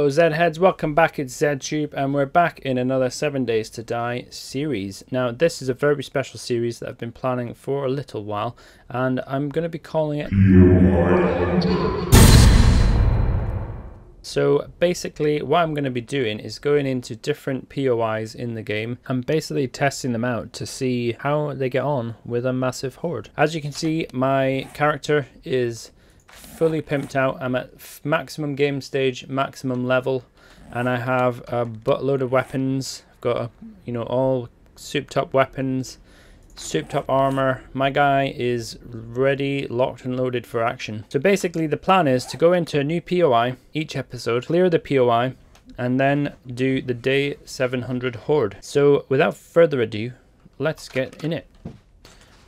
Hello ZedHeads, welcome back, it's ZedTube and we're back in another 7 Days to Die series. Now this is a very special series that I've been planning for a little while and I'm going to be calling it... So basically what I'm going to be doing is going into different POIs in the game and basically testing them out to see how they get on with a massive horde. As you can see my character is fully pimped out. I'm at maximum game stage, maximum level, and I have a buttload of weapons. I've got, a, you know, all souped up weapons, souped up armor. My guy is ready, locked and loaded for action. So basically the plan is to go into a new POI each episode, clear the POI, and then do the day 700 horde. So without further ado, let's get in it.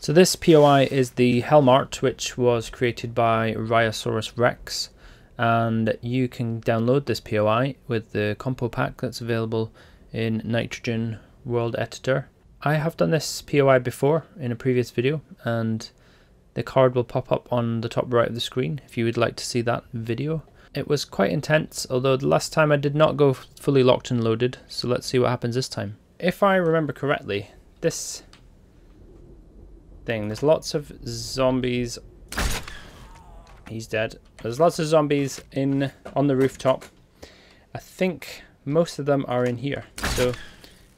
So this POI is the Hellmart, which was created by Riahsaurus Rex, and you can download this POI with the compo pack that's available in Nitrogen World Editor. I have done this POI before in a previous video, and the card will pop up on the top right of the screen if you would like to see that video. It was quite intense, although the last time I did not go fully locked and loaded, so let's see what happens this time. If I remember correctly, this thing. There's lots of zombies. He's dead. There's lots of zombies in on the rooftop. I think most of them are in here. So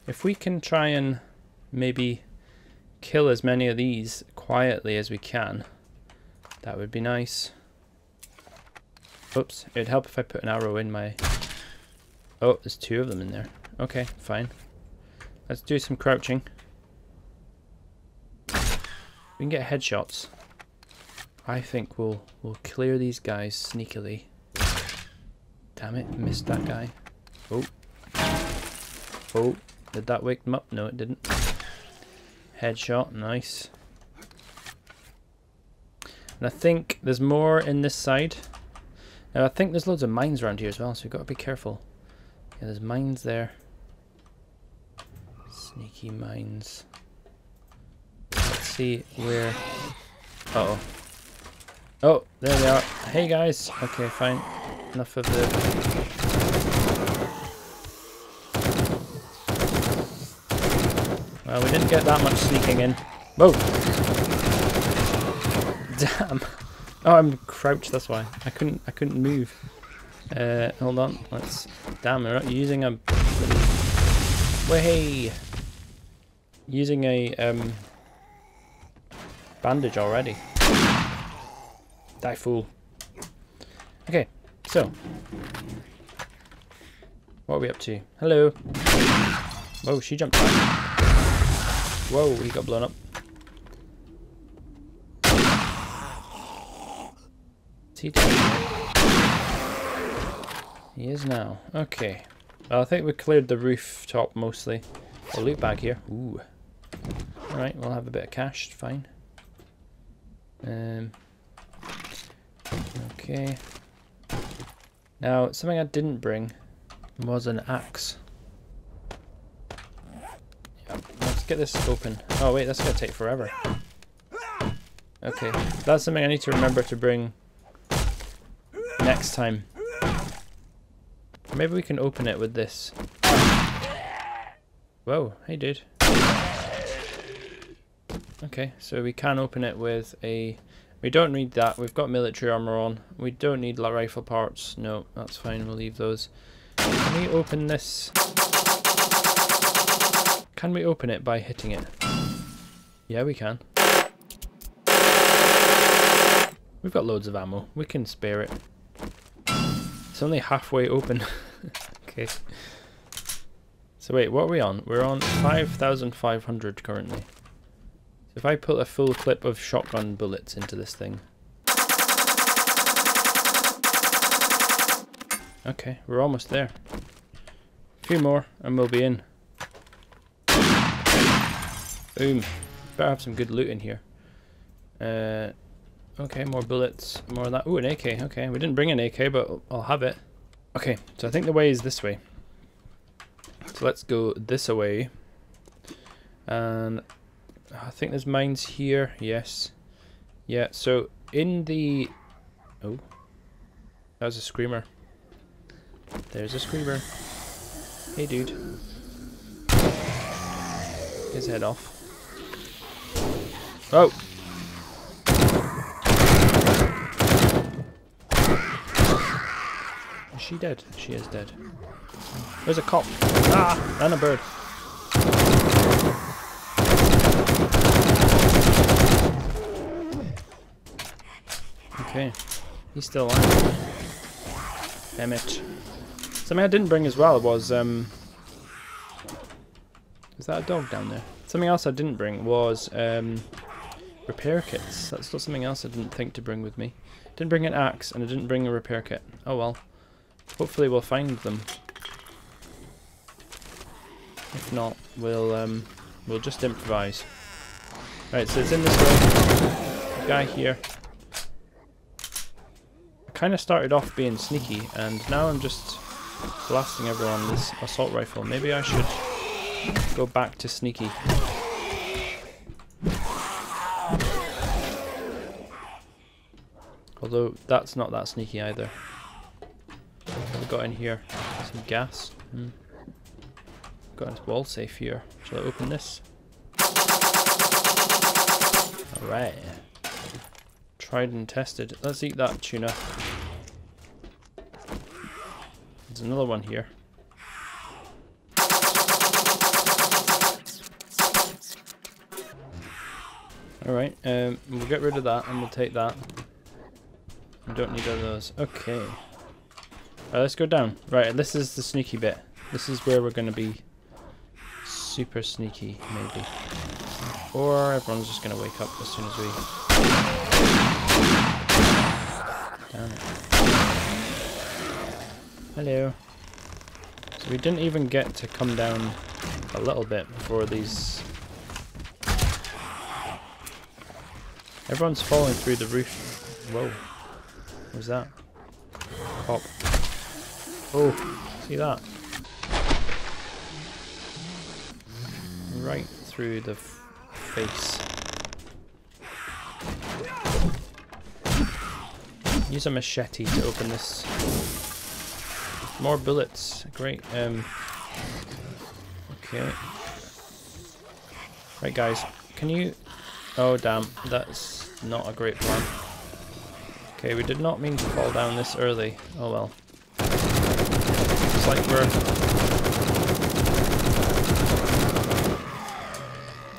if we can try and maybe kill as many of these quietly as we can, that would be nice. Oops, it'd help if I put an arrow in my... Oh, there's two of them in there. Okay, fine. Let's do some crouching. We can get headshots. I think we'll we'll clear these guys sneakily. Damn it, missed that guy. Oh. Oh, did that wake them up? No, it didn't. Headshot, nice. And I think there's more in this side. Now I think there's loads of mines around here as well, so we've got to be careful. Yeah, there's mines there. Sneaky mines see where... Uh oh Oh, there they are. Hey guys. Okay, fine. Enough of the... Well, we didn't get that much sneaking in. Whoa! Damn. Oh, I'm crouched. That's why I couldn't. I couldn't move. Uh, hold on. Let's. Damn, we're not using a. Way. Using a um bandage already. Die fool. Okay, so. What are we up to? Hello. Whoa, she jumped back. Whoa, he got blown up. Is he dead? He is now. Okay. Well, I think we cleared the rooftop mostly. A loot bag here. Ooh. Alright, we'll have a bit of cash. Fine. Um, okay. Now, something I didn't bring was an axe. Let's get this open. Oh wait, that's gonna take forever. Okay, that's something I need to remember to bring next time. Maybe we can open it with this. Whoa, hey dude. Okay, so we can open it with a... We don't need that. We've got military armor on. We don't need rifle parts. No, that's fine. We'll leave those. Can we open this? Can we open it by hitting it? Yeah, we can. We've got loads of ammo. We can spare it. It's only halfway open. okay. So wait, what are we on? We're on 5,500 currently. If I put a full clip of shotgun bullets into this thing. Okay, we're almost there. A few more and we'll be in. Boom. Better have some good loot in here. Uh, okay, more bullets, more of that. Ooh, an AK. Okay, we didn't bring an AK, but I'll have it. Okay, so I think the way is this way. So let's go this way. And I think there's mines here. Yes. Yeah, so in the... Oh. That was a screamer. There's a screamer. Hey, dude. His head off. Oh! Is she dead? She is dead. There's a cop. Ah! And a bird. Okay. He's still alive. Damn it. Something I didn't bring as well was, um... Is that a dog down there? Something else I didn't bring was, um... Repair kits. That's not something else I didn't think to bring with me. Didn't bring an axe, and I didn't bring a repair kit. Oh well. Hopefully we'll find them. If not, we'll, um... We'll just improvise. Right, so it's in this way. Guy here kind of started off being sneaky, and now I'm just blasting everyone with this assault rifle. Maybe I should go back to sneaky. Although, that's not that sneaky either. We got in here? Some gas. Hmm. Got a wall safe here. Shall I open this? Alright. Tried and tested. Let's eat that tuna. There's another one here. Alright, um, we'll get rid of that and we'll take that. We don't need all those. Okay. Right, let's go down. Right, this is the sneaky bit. This is where we're going to be super sneaky, maybe. Or everyone's just going to wake up as soon as we... It. Hello. So we didn't even get to come down a little bit before these... Everyone's falling through the roof. Whoa. What was that? Pop. Oh, see that? Right through the face. Use a machete to open this more bullets. Great. Um, okay. Right, guys. Can you... Oh, damn. That's not a great plan. Okay, we did not mean to fall down this early. Oh, well. Looks like we're...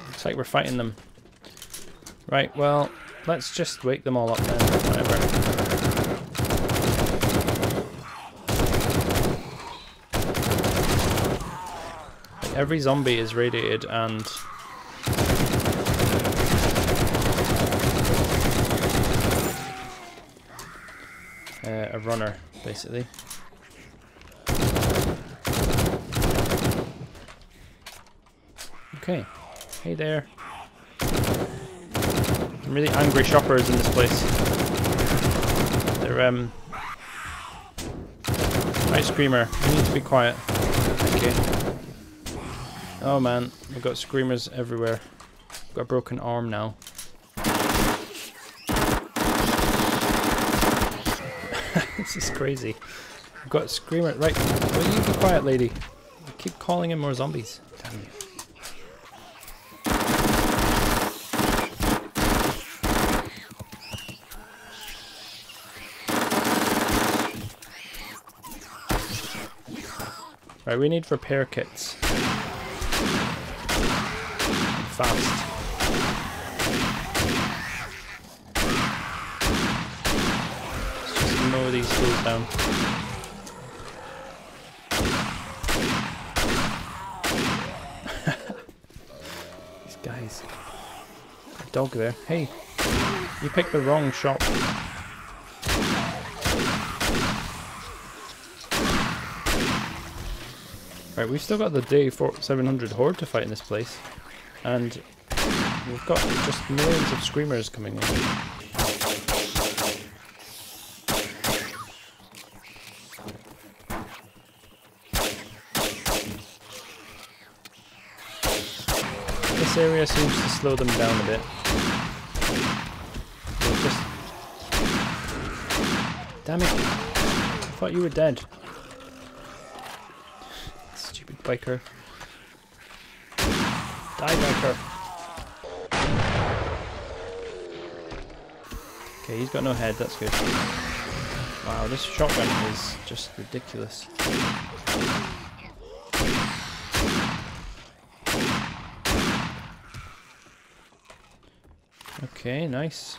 Looks like we're fighting them. Right, well, let's just wake them all up then. Whatever. Every zombie is radiated and uh, a runner, basically. Okay. Hey there. Some really angry shoppers in this place. They're, um... Ice Screamer, you need to be quiet. Okay. Oh man, we've got screamers everywhere. Got a broken arm now. this is crazy. I've got a screamer. Right, will you be quiet, lady? I keep calling in more zombies. Damn you. Right, we need repair kits fast. Let's just mow these fools down. these guys. A dog there. Hey, you picked the wrong shop. Right, we've still got the day 700 horde to fight in this place. And we've got just millions of screamers coming in. This area seems to slow them down a bit. Just... Damn it! I thought you were dead. Stupid biker. Die, biker. Okay, he's got no head, that's good. Wow, this shotgun is just ridiculous. Okay, nice.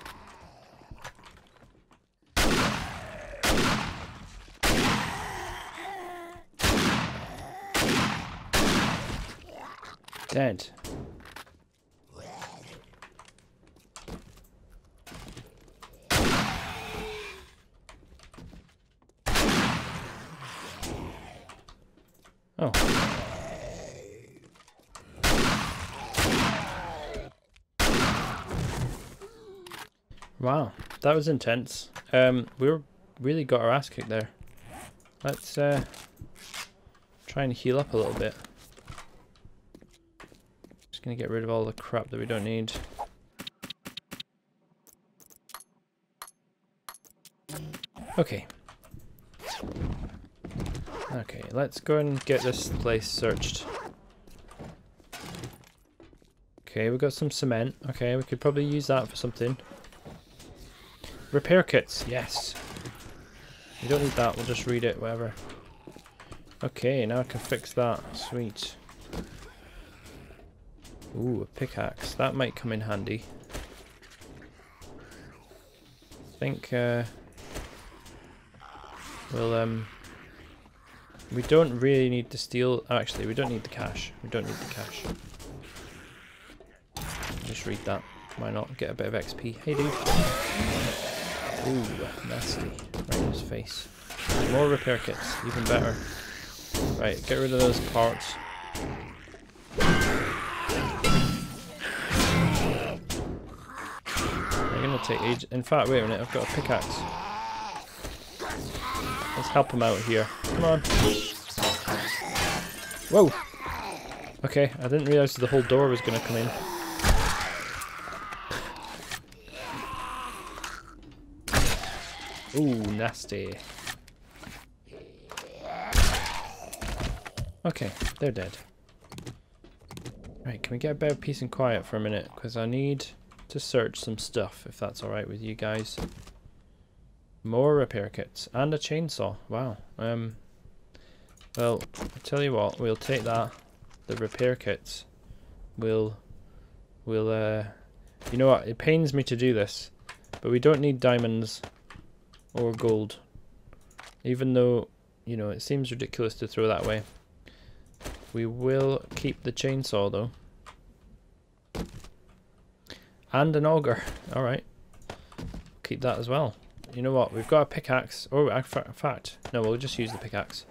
Dead. Wow, that was intense. Um, we were really got our ass kicked there. Let's uh, try and heal up a little bit. Just gonna get rid of all the crap that we don't need. Okay, Okay, let's go and get this place searched. Okay, we've got some cement. Okay, we could probably use that for something. Repair kits, yes. We don't need that, we'll just read it, whatever. Okay, now I can fix that. Sweet. Ooh, a pickaxe. That might come in handy. I think uh, we'll um we don't really need to steal... Actually, we don't need the cash. We don't need the cash. Just read that. Why not? Get a bit of XP. Hey, dude. Ooh, nasty. Right in his face. More repair kits. Even better. Right, get rid of those parts. They're gonna take. In fact, wait a minute. I've got a pickaxe. Let's help him out here. Come on. Whoa! Okay, I didn't realise the whole door was to come in. Ooh, nasty. Okay, they're dead. Right, can we get a bit of peace and quiet for a minute? Because I need to search some stuff, if that's alright with you guys. More repair kits. And a chainsaw. Wow. Um. Well, I tell you what, we'll take that. The repair kits. We'll... We'll, uh... You know what, it pains me to do this. But we don't need diamonds or gold. Even though, you know, it seems ridiculous to throw that away. We will keep the chainsaw though. And an auger. Alright. Keep that as well. You know what? We've got a pickaxe. Oh, in fact, no, we'll just use the pickaxe.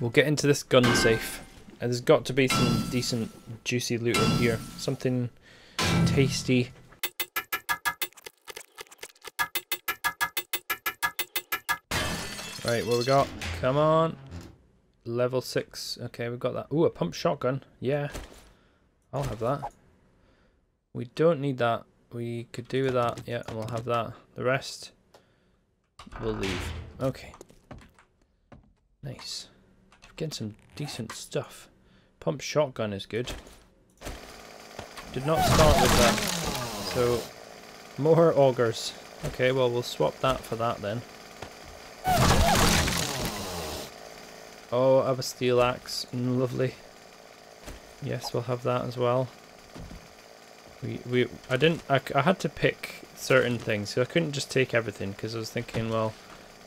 We'll get into this gun safe. And there's got to be some decent, juicy loot in here. Something tasty. Right, what we got? Come on. Level 6. Okay, we've got that. Ooh, a pump shotgun. Yeah. I'll have that. We don't need that. We could do with that. Yeah, and we'll have that. The rest we'll leave. Okay. Nice. Getting some decent stuff. Pump shotgun is good. Did not start with that. So, more augers. Okay, well we'll swap that for that then. Oh, I have a steel axe. Mm, lovely. Yes, we'll have that as well. We, we, I didn't, I, I had to pick certain things. So I couldn't just take everything because I was thinking, well,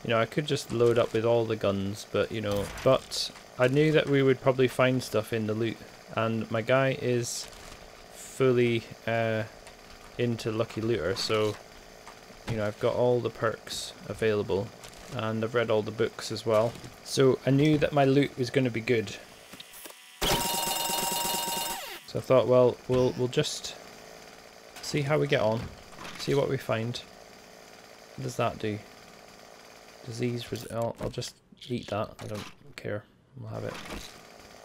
you know, I could just load up with all the guns, but you know, but I knew that we would probably find stuff in the loot, and my guy is fully uh, into Lucky Looter, so you know, I've got all the perks available, and I've read all the books as well, so I knew that my loot was going to be good. So I thought, well, we'll we'll just see how we get on. See what we find. What does that do? Disease result. I'll just eat that. I don't care. We'll have it.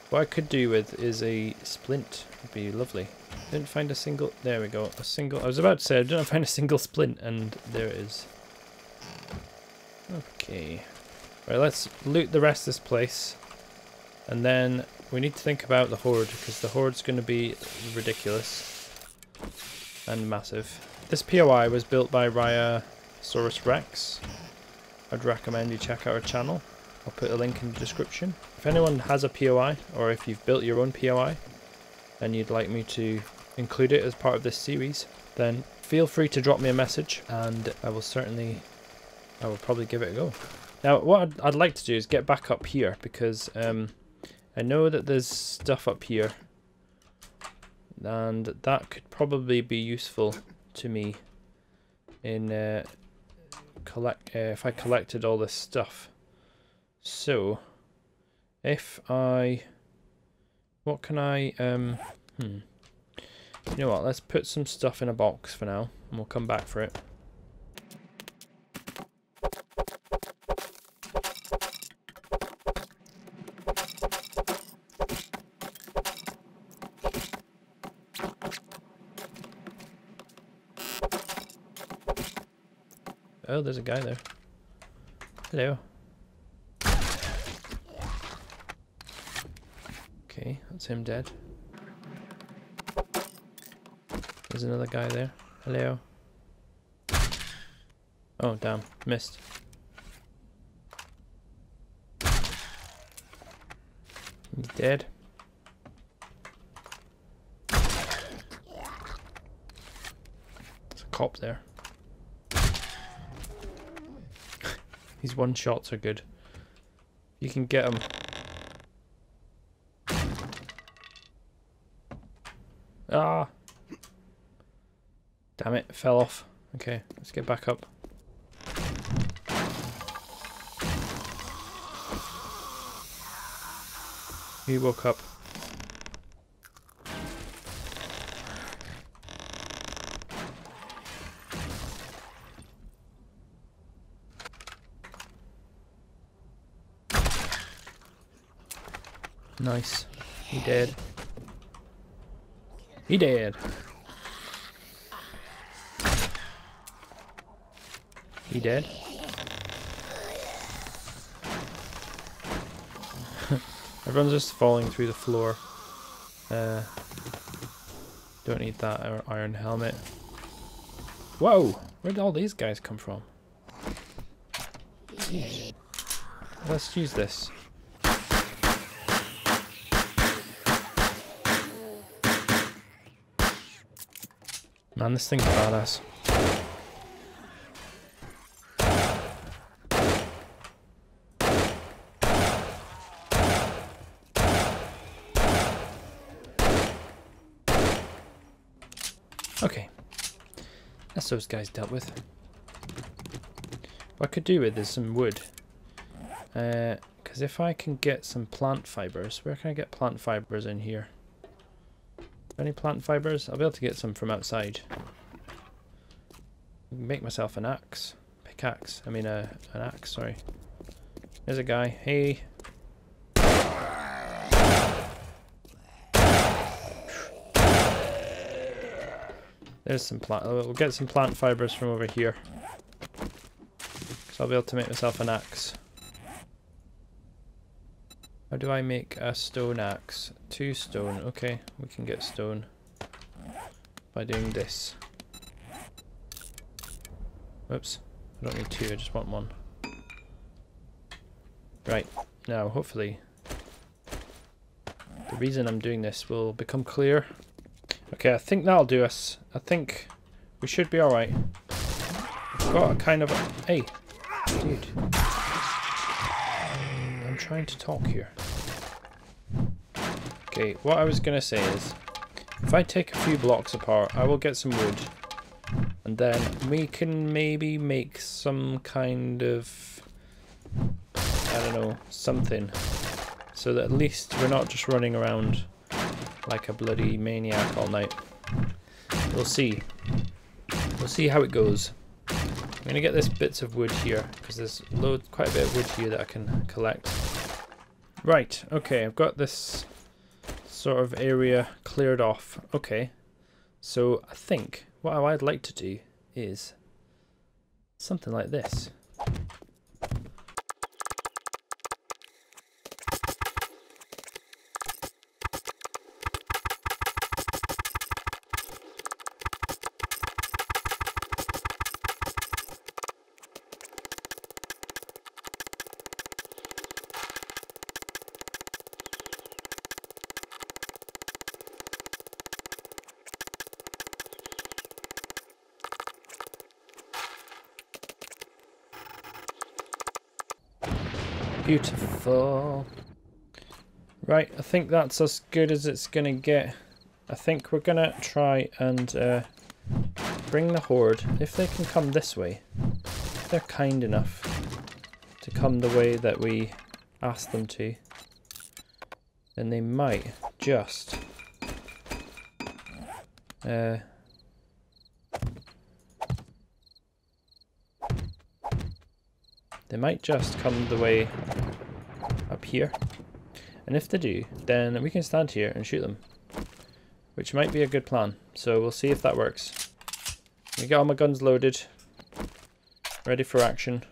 What I could do with is a splint. Would be lovely. Didn't find a single. There we go. A single. I was about to say I didn't find a single splint, and there it is. Okay. Right. Let's loot the rest of this place. And then we need to think about the horde because the horde's going to be ridiculous and massive. This POI was built by Raya Saurus Rex. I'd recommend you check out our channel. I'll put a link in the description. If anyone has a POI or if you've built your own POI and you'd like me to include it as part of this series, then feel free to drop me a message and I will certainly, I will probably give it a go. Now what I'd, I'd like to do is get back up here because um, I know that there's stuff up here and that could probably be useful to me in uh, collect uh, if I collected all this stuff. So if I what can I um hmm you know what let's put some stuff in a box for now and we'll come back for it. Oh, there's a guy there. Hello. Okay, that's him dead. There's another guy there. Hello. Oh, damn. Missed. He's dead. There's a cop there. These one shots are good. You can get them. Ah! Damn it, fell off. Okay, let's get back up. He woke up. Nice. He dead. He dead. He dead? Everyone's just falling through the floor. Uh, don't need that iron helmet. Whoa! Where did all these guys come from? Let's use this. Man, this thing's badass. Okay. That's those guys dealt with. What I could do with is some wood. Uh because uh, if I can get some plant fibers, where can I get plant fibers in here? Any plant fibers? I'll be able to get some from outside. Make myself an axe. Pickaxe. I mean a, an axe, sorry. There's a guy. Hey. There's some plant. Uh, we'll get some plant fibers from over here. So I'll be able to make myself an axe. Do I make a stone axe? Two stone. Okay, we can get stone by doing this. Whoops. I don't need two, I just want one. Right, now hopefully the reason I'm doing this will become clear. Okay, I think that'll do us. I think we should be alright. Got a kind of... A, hey, dude I'm trying to talk here. Okay, what I was going to say is, if I take a few blocks apart, I will get some wood. And then we can maybe make some kind of, I don't know, something. So that at least we're not just running around like a bloody maniac all night. We'll see. We'll see how it goes. I'm going to get this bits of wood here, because there's quite a bit of wood here that I can collect. Right, okay, I've got this sort of area cleared off. Okay, so I think what I'd like to do is something like this. Beautiful. Right, I think that's as good as it's gonna get. I think we're gonna try and uh, bring the horde, if they can come this way, if they're kind enough to come the way that we asked them to, then they might just uh, they might just come the way up here. And if they do, then we can stand here and shoot them. Which might be a good plan. So we'll see if that works. We get all my guns loaded. Ready for action.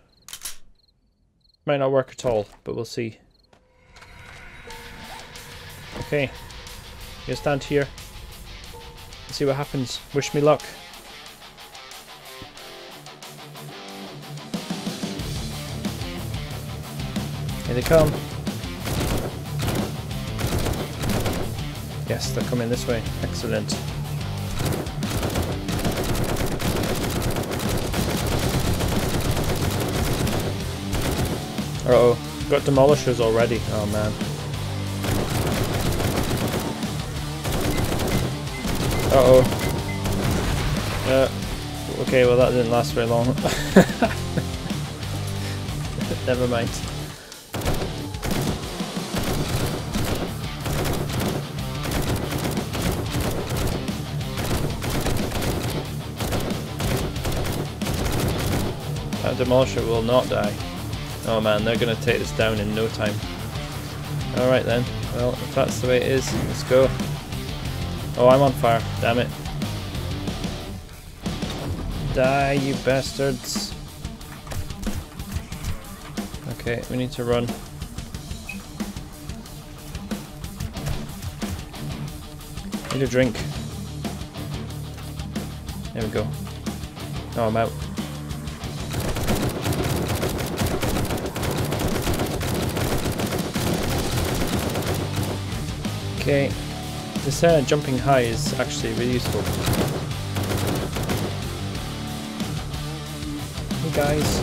Might not work at all, but we'll see. Okay. You stand here. See what happens. Wish me luck. Here they come. Yes, they're coming this way. Excellent. Uh oh, got demolishers already. Oh man. Uh oh. Uh, okay, well that didn't last very long. Never mind. Demolisher will not die. Oh man, they're going to take this down in no time. Alright then, well if that's the way it is, let's go. Oh, I'm on fire, damn it. Die, you bastards. Okay, we need to run. Need a drink. There we go. Oh, I'm out. Okay, this uh, jumping high is actually really useful. Hey guys.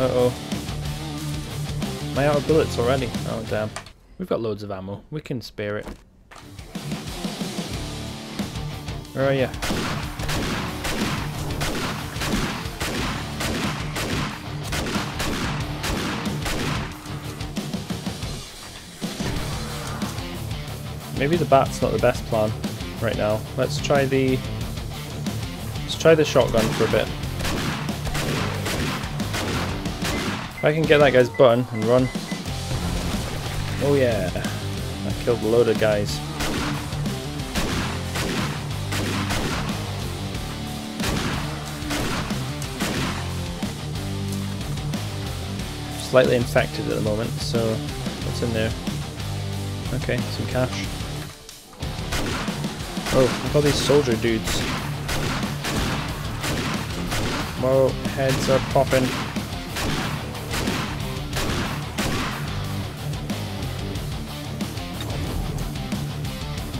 Uh oh. Am I out of bullets already? Oh damn. We've got loads of ammo. We can spare it. Where are you? Maybe the bat's not the best plan right now. Let's try the... Let's try the shotgun for a bit. If I can get that guy's button and run. Oh yeah. I killed a load of guys. Slightly infected at the moment, so what's in there? Okay, some cash. Oh, look all these soldier dudes. More heads are popping.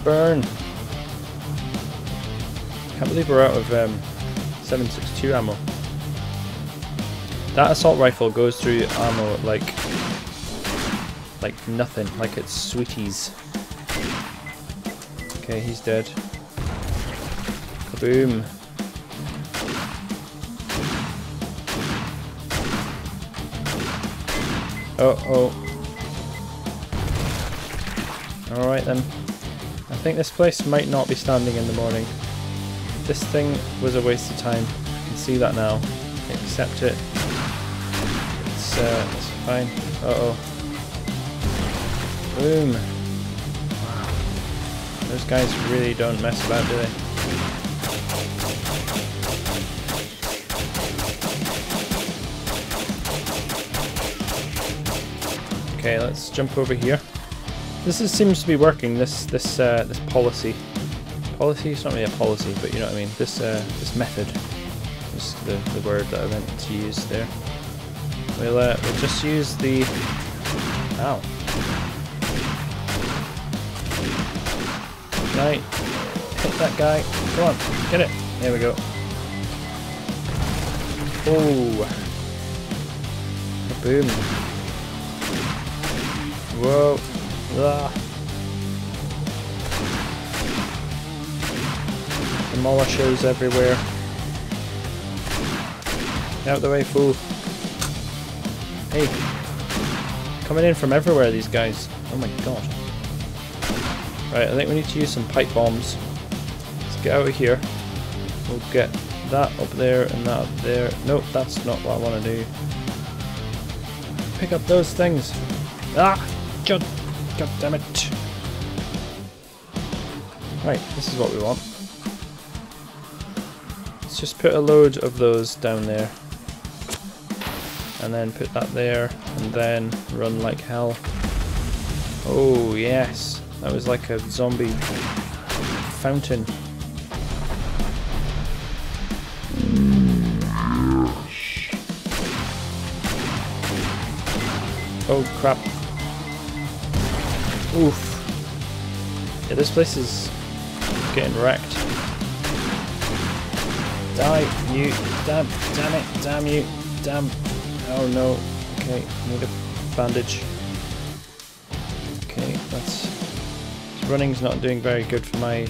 Burn! Can't believe we're out of um, 762 ammo. That assault rifle goes through ammo like like nothing, like it's sweeties. Okay, he's dead. Kaboom. Oh, oh. Alright then. I think this place might not be standing in the morning. This thing was a waste of time. I can see that now. Accept it. It's, uh, it's fine. Uh oh. Boom. Those guys really don't mess about, do they? Okay, let's jump over here. This is, seems to be working. This this uh, this policy, policy. It's not really a policy, but you know what I mean. This uh, this method is the the word that I meant to use there. We'll uh, we'll just use the. Ow. Right. Hit that guy. Come on, get it. There we go. Oh. Boom. Whoa. Ah. Demolishers everywhere. Out the way, fool. Hey. Coming in from everywhere, these guys. Oh my god. Right, I think we need to use some pipe bombs. Let's get out of here. We'll get that up there and that up there. Nope, that's not what I want to do. Pick up those things. Ah! God, God damn it. Right, this is what we want. Let's just put a load of those down there. And then put that there, and then run like hell. Oh, yes. That was like a zombie fountain. Oh crap. Oof. Yeah, this place is getting wrecked. Die, you. Damn, damn it, damn you, damn. Oh no. Okay, need a bandage. Okay, that's... Running's not doing very good for my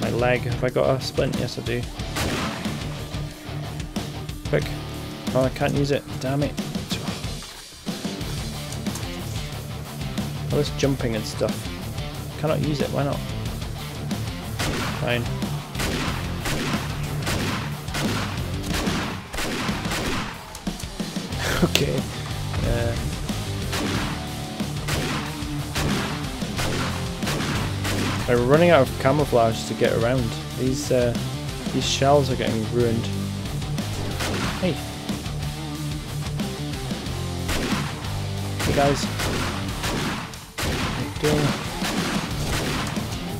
my leg. Have I got a splint? Yes, I do. Quick. Oh, I can't use it. Damn it. All this jumping and stuff. Cannot use it, why not? Fine. okay. I'm running out of camouflage to get around. These uh, these shells are getting ruined. Hey. Hey guys. Doing?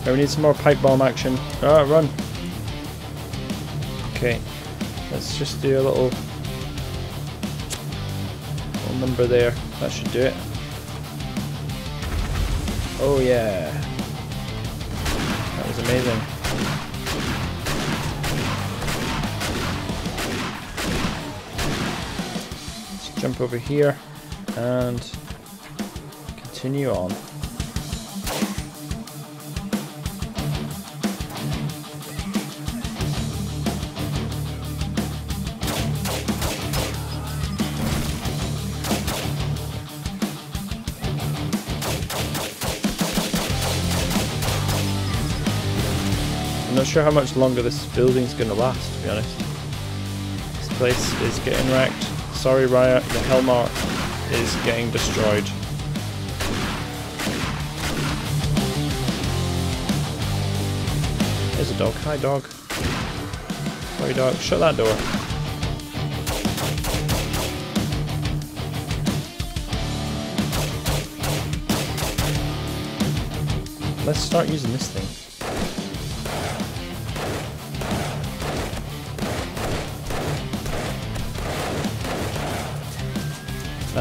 Oh, we need some more pipe bomb action. Ah, run! Okay. Let's just do a little, little number there. That should do it. Oh yeah. Amazing. Let's jump over here and continue on. Sure how much longer this building's going to last, to be honest. This place is getting wrecked. Sorry Riah, the Hellmart is getting destroyed. There's a dog. Hi dog. Sorry dog. Shut that door. Let's start using this thing.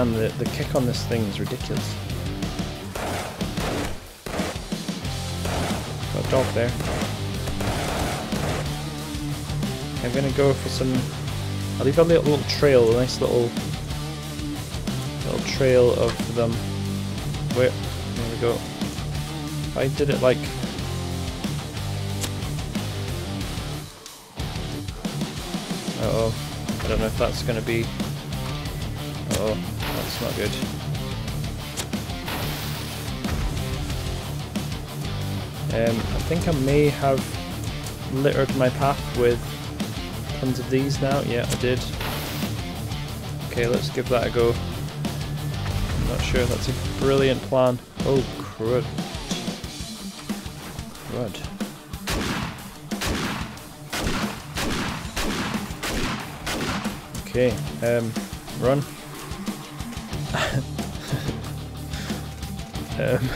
Man, the, the kick on this thing is ridiculous. Got a dog there. I'm gonna go for some... I'll leave a little, little trail, a nice little... little trail of them. Where... There we go. I did it like... Uh oh I don't know if that's gonna be... Not good. Um, I think I may have littered my path with tons of these now. Yeah, I did. Okay, let's give that a go. I'm not sure that's a brilliant plan. Oh, crud. Crud. Okay, um, run. Um,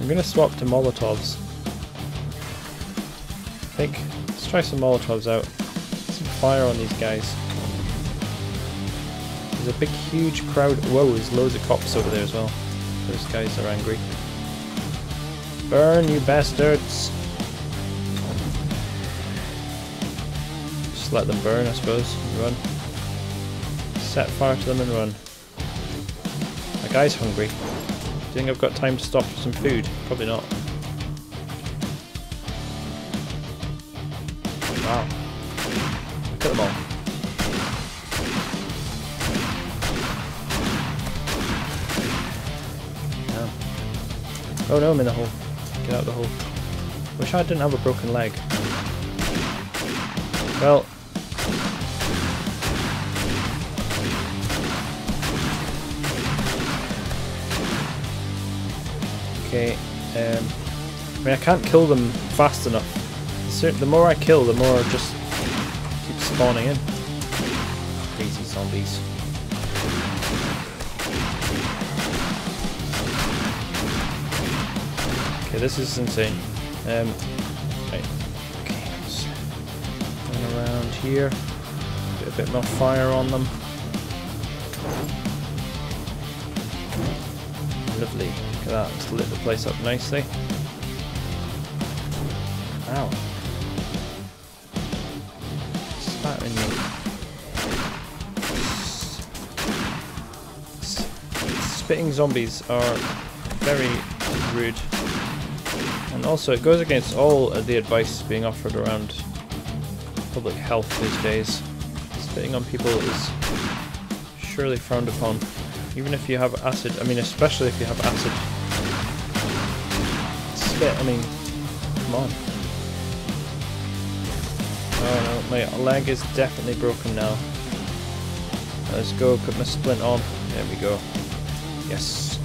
I'm gonna swap to Molotovs. I think, let's try some Molotovs out. Some fire on these guys. There's a big huge crowd, whoa, there's loads of cops over there as well. Those guys are angry. Burn, you bastards! Just let them burn, I suppose, run. Set fire to them and run. Guy's hungry. Do you think I've got time to stop for some food? Probably not. Wow. Look at them all. Oh no, I'm in the hole. Get out of the hole. Wish I didn't have a broken leg. Well. Okay, um, I mean I can't kill them fast enough. The more I kill, the more just keep spawning in. Crazy zombies. Okay, this is insane. Um, right. Okay, let's run around here. Get a bit more fire on them. Lovely. At that. It's lit the place up nicely. Ow. Spattering me. Spitting zombies are very rude. And also, it goes against all of the advice being offered around public health these days. Spitting on people is surely frowned upon. Even if you have acid, I mean, especially if you have acid. Spit, I mean, come on. Oh no, my leg is definitely broken now. Let's go, put my splint on. There we go. Yes.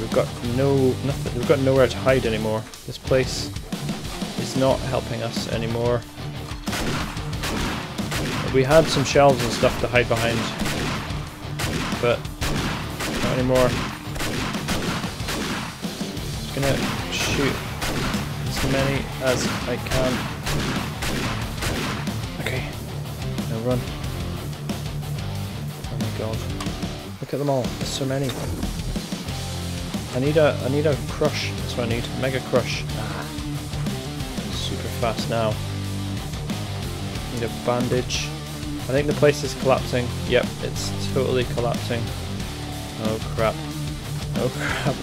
We've got no nothing. We've got nowhere to hide anymore. This place is not helping us anymore. We had some shelves and stuff to hide behind, but not anymore. Just gonna shoot as many as I can. Okay, now run. Oh my god! Look at them all. There's so many. I need a I need a crush. That's what I need. Mega crush. Ah. Super fast now. Need a bandage. I think the place is collapsing. Yep, it's totally collapsing. Oh crap. Oh crap.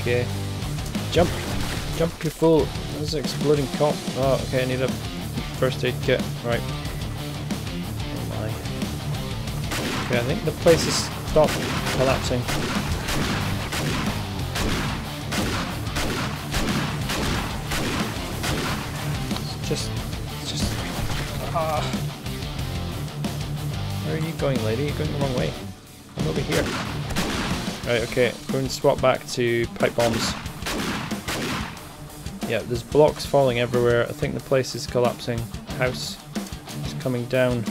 Okay. Jump! Jump, you fool! There's an exploding cop. Oh, okay, I need a first aid kit. Right. Oh my. Okay, I think the place has stopped collapsing. Just, just, ah. Where are you going, lady? You're going the wrong way. I'm over here. Right, okay, going to swap back to pipe bombs. Yeah, there's blocks falling everywhere. I think the place is collapsing. House is coming down.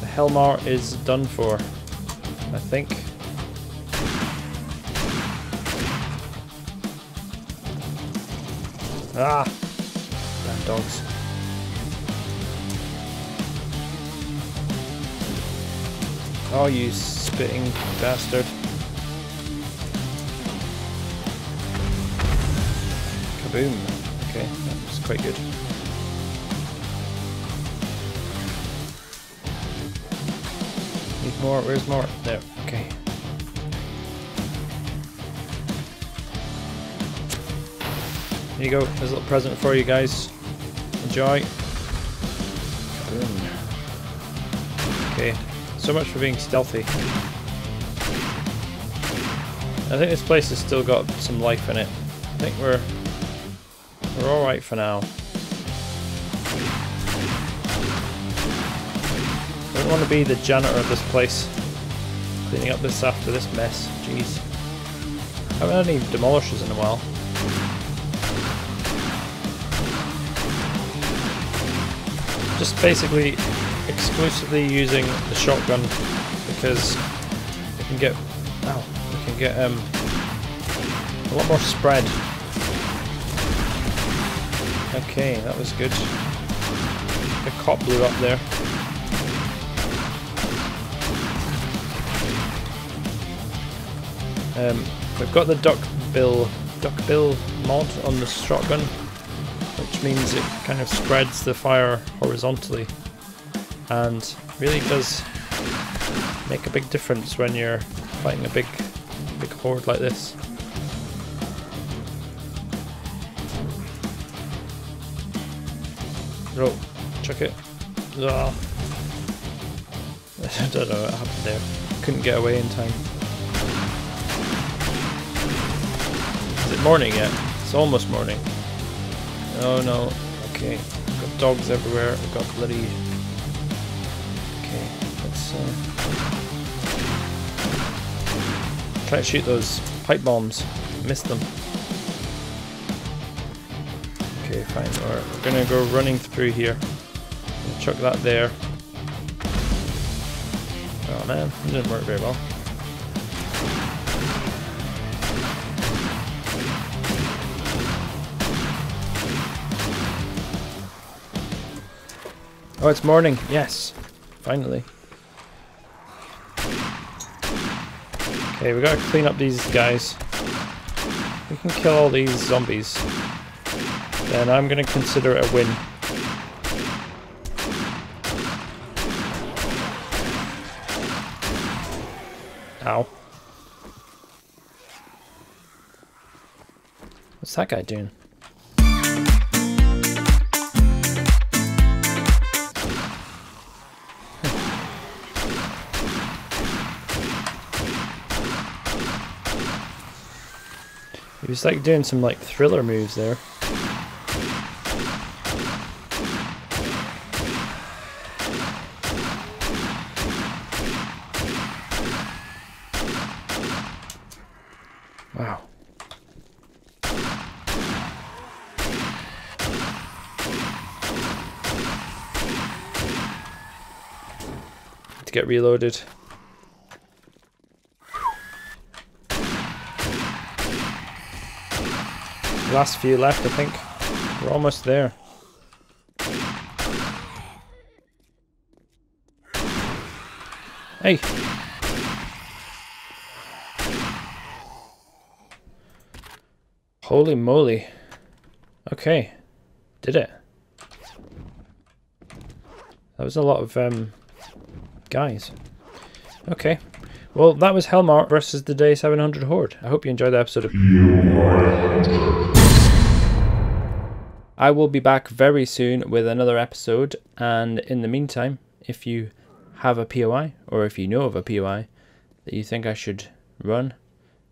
The Hellmart is done for, I think. Ah! Damn dogs. Oh, you spitting bastard. Kaboom. Okay, that was quite good. Need more? Where's more? There. Okay. Here you go. There's a little present for you guys. Enjoy. Boom. Okay, so much for being stealthy. I think this place has still got some life in it. I think we're we're all right for now. Don't want to be the janitor of this place, cleaning up this after this mess. Jeez, I haven't had any demolishers in a while. just basically exclusively using the shotgun because we can get oh we can get um a lot more spread. Okay, that was good. The cop blew up there. Um, we've got the duck bill duck bill mod on the shotgun which means it kind of spreads the fire horizontally and really does make a big difference when you're fighting a big, big horde like this. It. Ugh. I don't know what happened there. Couldn't get away in time. Is it morning yet? It's almost morning. Oh no. Okay. Got dogs everywhere. I've got bloody... Okay, let's uh... try to shoot those pipe bombs. Missed them. Okay, fine. Alright, we're gonna go running through here. Chuck that there. Oh man, it didn't work very well. Oh, it's morning. Yes. Finally. Okay, we gotta clean up these guys. We can kill all these zombies. Then I'm gonna consider it a win. Ow. What's that guy doing? He was like doing some like thriller moves there. Wow. Get reloaded. Last few left, I think. We're almost there. Hey! Holy moly. Okay. Did it. That was a lot of um, guys. Okay. Well, that was Hellmart versus the Day 700 Horde. I hope you enjoyed the episode. I will be back very soon with another episode, and in the meantime, if you have a POI, or if you know of a POI that you think I should run,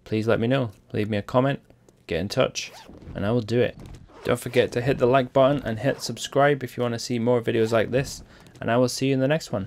please let me know. Leave me a comment, get in touch, and I will do it. Don't forget to hit the like button and hit subscribe if you want to see more videos like this, and I will see you in the next one.